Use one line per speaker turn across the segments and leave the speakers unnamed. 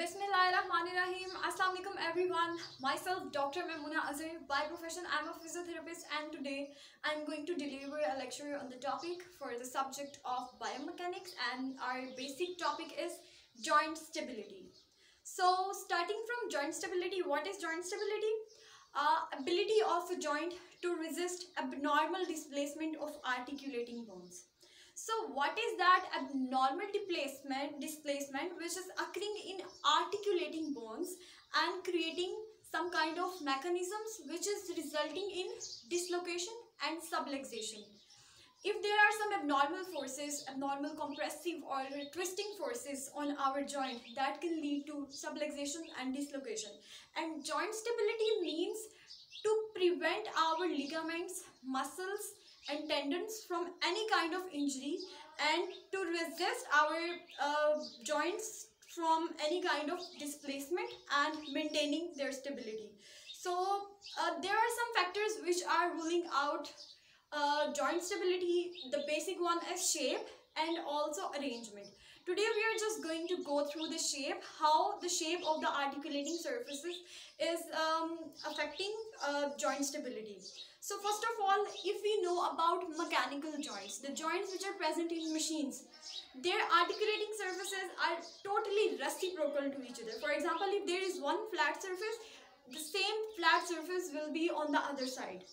Bismillahirrahmanirrahim. Assalamu alaikum everyone. Myself Dr. Memoona Azhar. By profession I am a physiotherapist and today I am going to deliver a lecture on the topic for the subject of biomechanics and our basic topic is joint stability. So starting from joint stability, what is joint stability? Uh, ability of a joint to resist abnormal displacement of articulating bones. So what is that abnormal displacement, displacement which is occurring in articulating bones and creating some kind of mechanisms which is resulting in dislocation and subluxation. If there are some abnormal forces, abnormal compressive or twisting forces on our joint that can lead to subluxation and dislocation. And joint stability means to prevent our ligaments, muscles, and tendons from any kind of injury and to resist our uh, joints from any kind of displacement and maintaining their stability. So uh, there are some factors which are ruling out uh, joint stability. The basic one is shape and also arrangement. Today we are just going to go through the shape, how the shape of the articulating surfaces is um, affecting uh, joint stability. So first of all, if we know about mechanical joints, the joints which are present in machines, their articulating surfaces are totally reciprocal to each other. For example, if there is one flat surface, the same flat surface will be on the other side.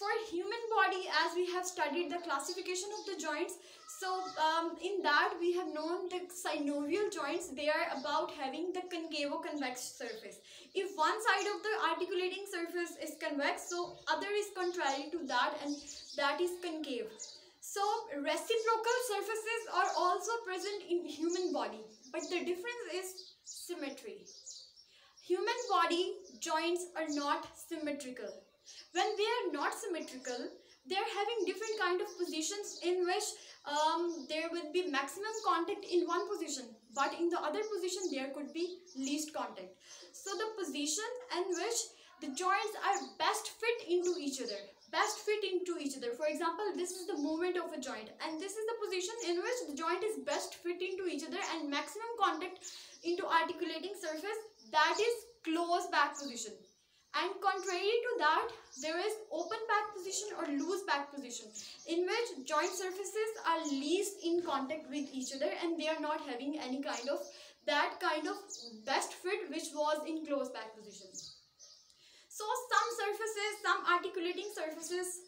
For human body, as we have studied the classification of the joints, so um, in that we have known the synovial joints, they are about having the concavo-convex surface. If one side of the articulating surface is convex, so other is contrary to that and that is concave. So reciprocal surfaces are also present in human body, but the difference is symmetry. Human body joints are not symmetrical. When they are not symmetrical, they are having different kind of positions in which um, there would be maximum contact in one position but in the other position there could be least contact. So the position in which the joints are best fit into each other best fit into each other. For example, this is the movement of a joint and this is the position in which the joint is best fit into each other and maximum contact into articulating surface that is close pack position and contrary to that there is open pack position or loose pack position in which joint surfaces are least in contact with each other and they are not having any kind of that kind of best fit which was in close pack position. So some surfaces, some articulating surfaces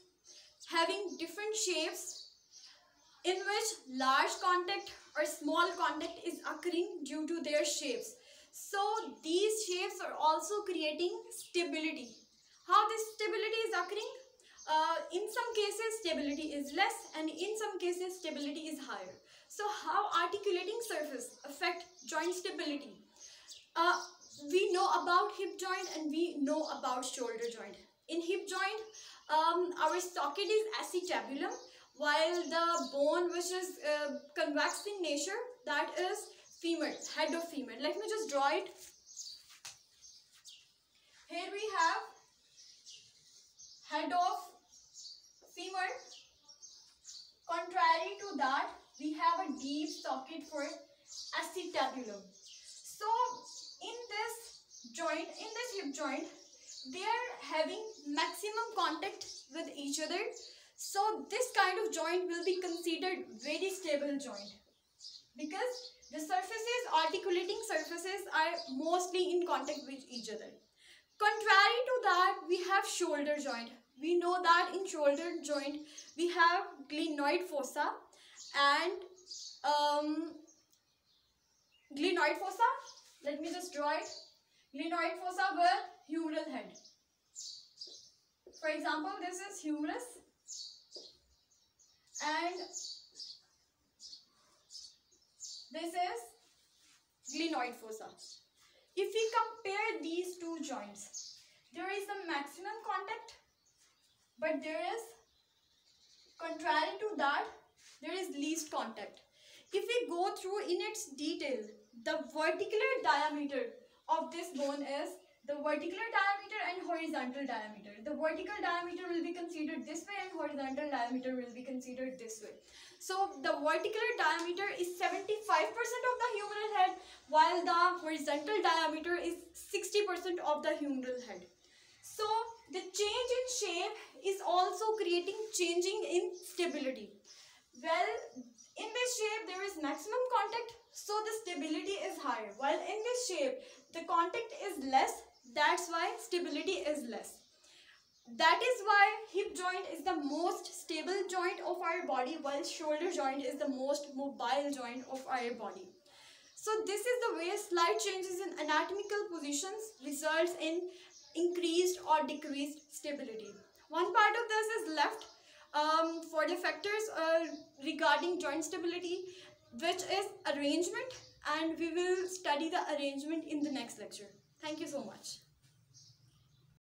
having different shapes in which large contact or small contact is occurring due to their shapes so these shapes are also creating stability. How this stability is occurring? Uh, in some cases stability is less and in some cases stability is higher. So how articulating surface affect joint stability? Uh, we know about hip joint and we know about shoulder joint. In hip joint, um, our socket is acetabulum while the bone which is uh, convex in nature that is femur, head of femur. Let me just draw it. Here we have head of femur. Contrary to that, we have a deep socket for acetabulum. So, in this joint, in this hip joint, they are having maximum contact with each other. So, this kind of joint will be considered very stable joint because the surfaces, articulating surfaces are mostly in contact with each other. Contrary to that, we have shoulder joint. We know that in shoulder joint, we have glenoid fossa and um, glenoid fossa. Let me just draw it. Glenoid fossa with humeral head. For example, this is humerus and this is glenoid fossa. If we compare these two joints, there is a maximum contact, but there is, contrary to that, there is least contact. If we go through in its detail, the vertical diameter of this bone is the vertical diameter and horizontal diameter. The vertical diameter will be considered this way and horizontal diameter will be considered this way. So the vertical diameter is 75% of the humeral head while the horizontal diameter is 60% of the humeral head. So the change in shape is also creating changing in stability. Well, in this shape there is maximum contact so the stability is higher while in this shape the contact is less that's why stability is less. That is why hip joint is the most stable joint of our body while shoulder joint is the most mobile joint of our body. So this is the way slight changes in anatomical positions results in increased or decreased stability. One part of this is left um, for the factors uh, regarding joint stability which is arrangement and we will study the arrangement in the next lecture. Thank you so much.